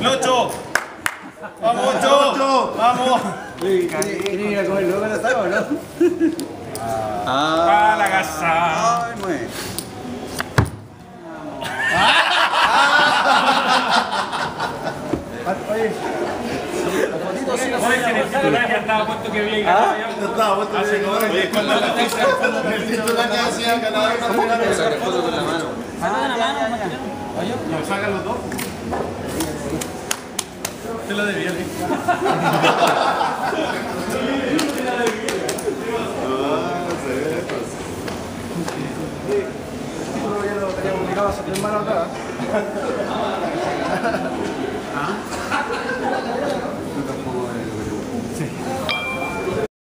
¡Lucho! ¡Vamos, Lucho! ¡Vamos! ¿Quieren ir a comer luego la asado o no? ¡Para la casa! Ay, muy. Oye, Oye, que en el titular ya estaba puesto que había ganado ya. Estaba puesto Hace de- como- Oye, cuando la fondo El titular que hacía ganador nacional. Lo sacan los dos. Te lo debía, ¿eh? no, ya lo teníamos obligado a salir mano atrás.